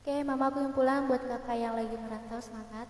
Oke, mama aku yang pulang buat kakak yang lagi merantau, semangat.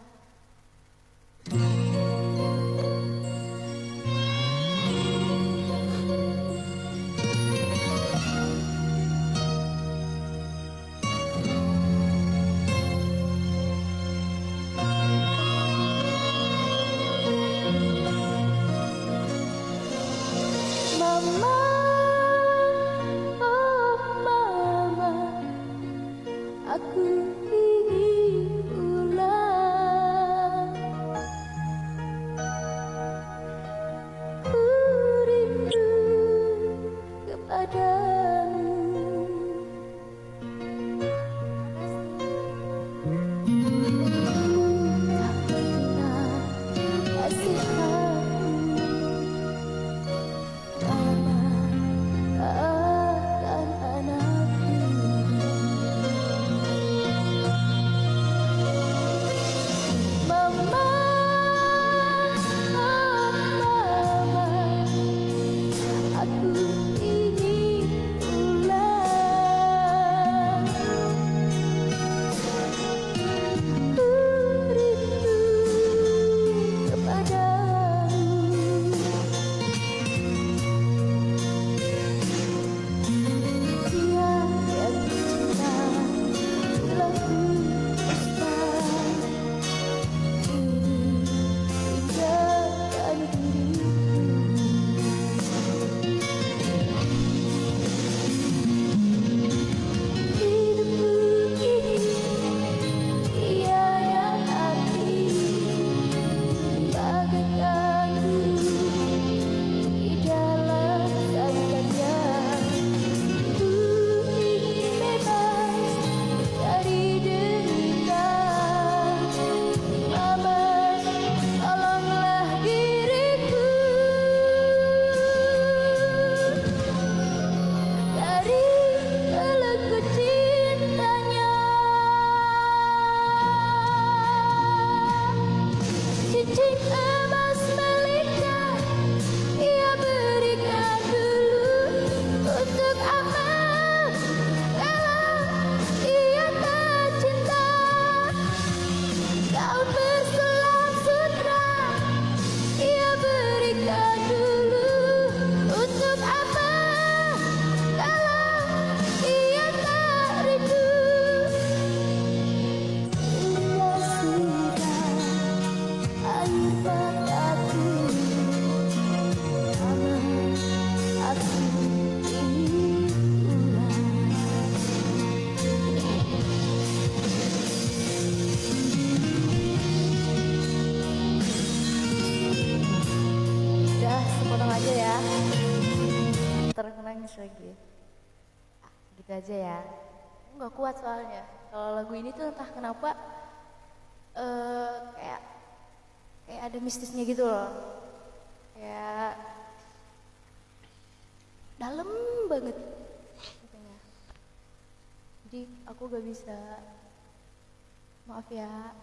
terus nangis lagi. Gitu aja ya. Nggak kuat soalnya. Kalau lagu ini tuh entah kenapa uh, kayak kayak ada mistisnya gitu loh. Ya, dalam banget. Katanya. Jadi aku gak bisa. Maaf ya.